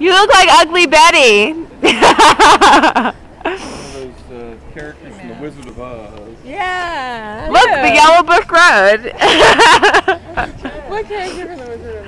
You look like Ugly Betty. One of those uh, characters from The Wizard of Oz. Yeah. look, yeah. the Yellow Brick Road. What character from the Wizard of Oz?